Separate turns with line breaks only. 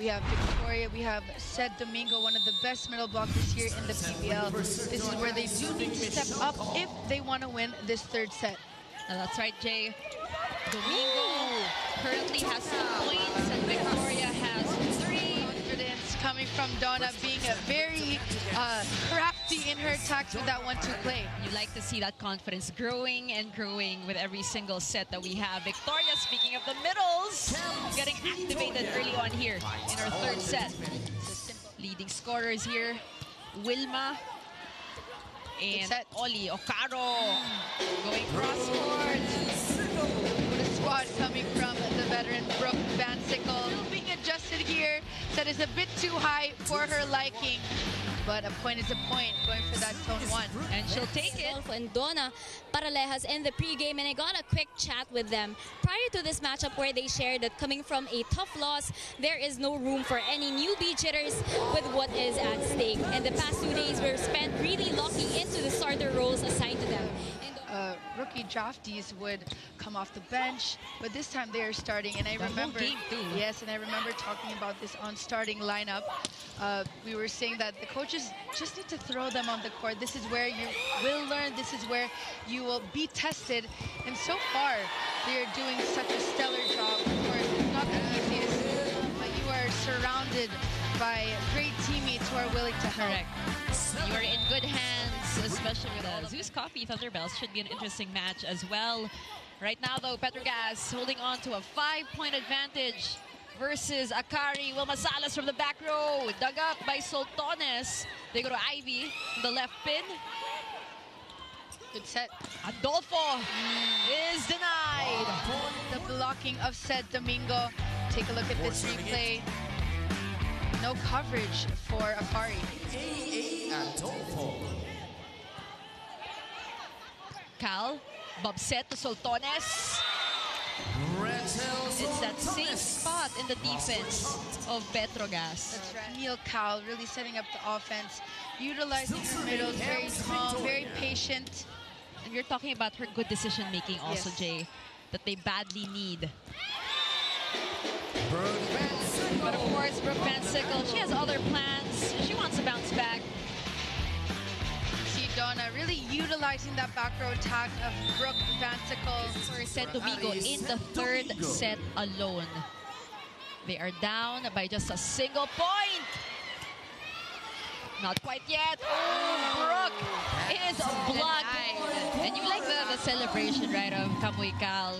We have Victoria. We have Ced Domingo, one of the best middle blockers here in the PVL. This is where they do need to step up if they want to win this third set.
Uh, that's right, Jay. Domingo currently has two points and Victoria has three.
Confidence coming from Donna being a very uh, crafty in her attacks with that one-two play.
You like to see that confidence growing and growing with every single set that we have. Victoria, speaking of the middles, getting activated early on here in our third set. Leading scorers here, Wilma and
set.
Oly Okaro going cross court.
What a squad coming from the veteran Brooke Van Sickle. Still being adjusted here. That is a bit too high for her liking. But a point is a point, going for that tone one.
And she'll take it.
And Donna Paralejas in the pregame, and I got a quick chat with them prior to this matchup where they shared that coming from a tough loss, there is no room for any newbie jitters with what is at stake. And the past two days were spent really locking into the starter roles assigned to them. And
rookie draftees would come off the bench, but this time they are starting. And I
The
remember, yes, and I remember talking about this on starting lineup. Uh, we were saying that the coaches just need to throw them on the court. This is where you will learn. This is where you will be tested. And so far, they are doing such a stellar job. Of course, it's not the easiest, but you are surrounded by great teammates who are willing to help.
Correct. You are in good hands, especially with uh, Zus Coffee Thunderbelles. Should be an interesting match as well. Right now, though, Petro Gazz holding on to a five-point advantage versus Akari. Wilma Salas from the back row, dug up by Soltones. They go to Ivy, the left pin.
Good set.
Adolfo is denied.
The blocking of Ced Domingo. Take a look at this replay. No coverage for Akari.
Cal, Bobset to Soltones. It's that same spot in the defense of Petro Gazz.
That's right. Neil Cal really setting up the offense, utilizing her middles, very calm, very patient.
And you're talking about her good decision making also,
Yes.
Jay, that they badly need. But of course, Brooke Van Sickle, she has other plans. She wants to bounce back.
Utilizing that back row attack of Brooke Van Sickle
For Ced Domingo in the third set alone. They are down by just a single point. Not quite yet. Oh, Brooke is blocked. And you like the, the celebration, right, of Kamille Cal.